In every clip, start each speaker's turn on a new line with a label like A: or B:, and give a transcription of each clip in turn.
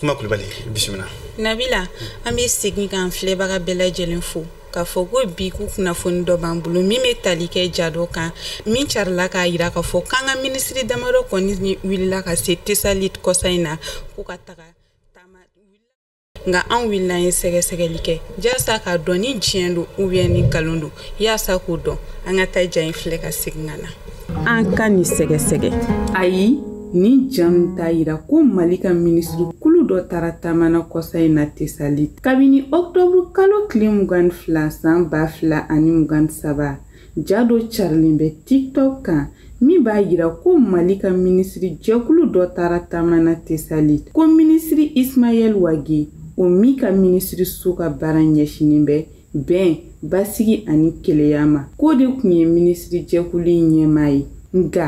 A: kuma kulubali bisimila
B: nabila an bɛ segin k'an filɛbaga bɛɛ lajɛlen fo k'a fɔ ko bi k'u kunnafoni dɔ b'an bolo min bɛ tali kɛ ja dɔ kan min carila k'a jira k'a fɔ k'an ka minisiri damadɔ kɔni wulila ka se tesali kɔsa in na k'u ka taga nka an wulila an ye sɛgɛsɛgɛli kɛ jasa k'a dɔn ni diɲɛ don ubiyɛn ni nkalon don yaasa k'o dɔn an ka taa ja in filɛ ka segin ka na
C: an ka nin sɛgɛsɛgɛ ayi ni jam t'a yira ko mali ka minisiri kulu dɔ taara taamana kɔsa in na tesali kabini ɔktɔburu kalo tile mugan ni fila san b'a fila ani mugan ni saba ja dɔ carilen bɛ tiktok kan min b'a yira ko mali ka minisiri jɛkulu dɔ taara taamana tesali ko minisiri ismaɛl wage o min ka minisiri so ka baara ɲɛsinin bɛ bɛn basigi ani keleya ma k'o de tun ye minisiri jɛkulu in ɲɛmaa ye nka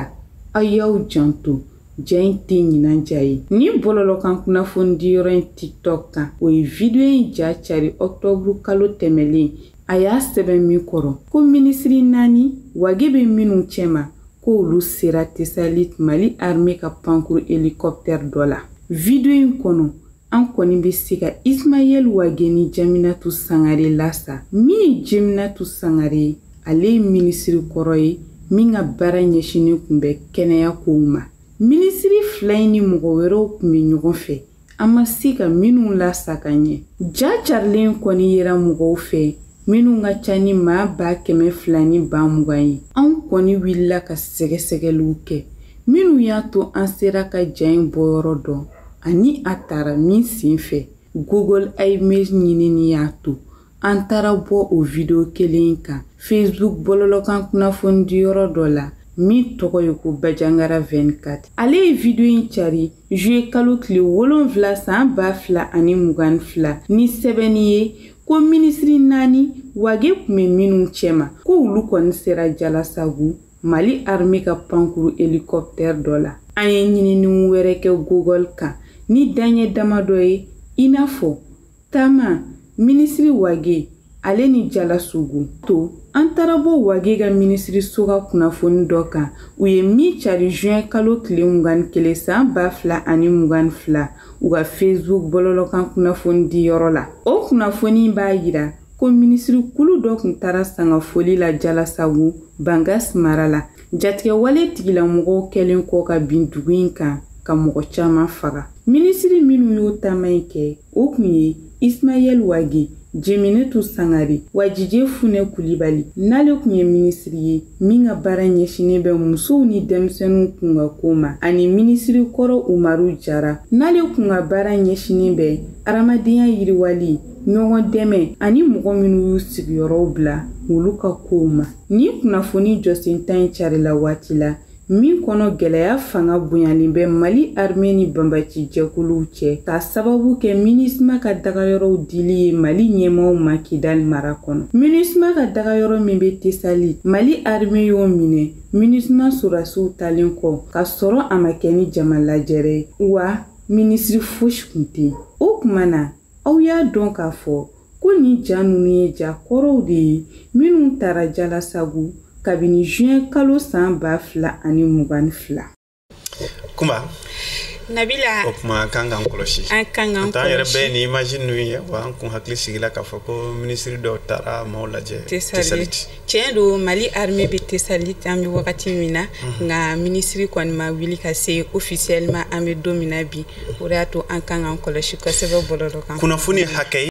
C: aw y'aw janto ja in tɛ ɲinan ja ye ni bɔlɔlɔkan kunnafonidiyɔrɔ in tiktok kan o ye vidiyo in ja cari ɔktɔburu kalo tɛmɛlen a y'a sɛbɛn min kɔrɔ ko minisiri naani wage bɛ minnu cɛma k'olu sera tesalit mali arme ka pankuru helikɔptɛri dɔ la vidiyo in kɔnɔ an kɔni bɛ se ka ismayɛli wageni jaminatu sangare lasa min ye jaminatu sangare ye ale ye minisiri kɔrɔ ye min ka baara ɲɛsinnen tun bɛ kɛnɛya kow ma minisiri fila in ni mɔgɔ wɛrɛw tun bɛ ɲɔgɔn fɛ an ma se ka minnu lasa ka ɲɛ ja carilen kɔni yera mɔgɔw fɛ minnu ka ca ni maa ba kɛmɛ fila ni ba mugan ye anw kɔni wulila ka sɛgɛsɛgɛliw kɛ minnu y'a to an sera ka ja in bɔyɔrɔ dɔn ani a tara min sen fɛ google image ɲinini y'a to an taara bɔ o video kelen kan facebook bɔlɔlɔkan kunnafonidiyɔrɔ dɔ la min tɔgɔ ye ko bajangara 24 ale ye video in cari juye kalo tile wolonfila saan b'a fila ani mugan fila ni sɛbɛnni ye ko minisiri naani wage tun bɛ minnu cɛma ko olu kɔni sera jalasagu mali arme ka pankuru helikɔptɛri dɔ la an ye ɲininiw wɛrɛ kɛ gogol kan ni daɲɛ dama dɔ ye i n'a fɔ Taama, minisiri Wage, ale ni Jalasogo. To, an taara bɔ Wage ka minisiri so ka kunnafoni dɔ kan, u ye min cari juin kalo tile mugan ni kelen san ba fila ani mugan ni fila u ka Facebook bɔlɔlɔkan kunnafoni di yɔrɔ la. O kunnafoni in b'a jira ko minisiri kulu dɔ tun taara sangafoli la Jalasago, Bangas mara la, jatigɛwale tigilamɔgɔw kɛlen kɔ ka bin dugu in kan ka mɔgɔ caman faga. Minisiri minnu y'o taama in kɛ, o tun ye ismayɛl wage jeminɛtu sangare wajije funɛ kulibali n'ale tun ye minisiri ye min ka baara ɲɛsinnen bɛ musow ni denmisɛnninw kun ka ko ma ani minisiri kɔrɔ umaru jara n'ale kun ka baara ɲɛsinnen bɛ adamadenya yiriwali ɲɔgɔn dɛmɛ ani mɔgɔ minnu y'u sigiyɔrɔw bila olu ka kow ma ni kunnafoni jɔsen tan in carila waati la min kɔnɔ gɛlɛya fanga bonyanen bɛ mali arme ni banbaci jɛkuluw cɛ k'a sababu kɛ minisma ka dagayɔrɔw dili ye mali ɲɛmɔgɔw ma kidali mara kɔnɔ minisma ka dagayɔrɔ min bɛ tesali mali arme y'o minɛ minisma sorasiw talen kɔ ka sɔrɔ a ma kɛ ni jama lajɛrɛ ye wa minisiri fosi tun tɛ yen o tuma na aw y'a dɔn k'a fɔ ko nin ja ninnu ye ja kɔrɔw de ye minnu tara jalasago kabini juin kalo san ba fila ani mugan ni fila
A: kuma
B: nabila
A: o kuma an kan k'an kɔlɔsi
B: an kan k'an kɔlɔsi
A: an yɛrɛ bɛɛ ni image ninnu ye wa an kun hakili sigila k'a fɔ ko minisiri dɔw taara maaw lajɛ
B: tesaliti tiɲɛ don mali armée bɛ tesali an bɛ wagati min na mhm. nka minisiri kɔni ma wuli ka se ofisiyɛlima an bɛ don min na bi o de y'a to an kan k'an kɔlɔsi kosɛbɛ bɔlɔlɔ kan
A: kunnafoni hakɛ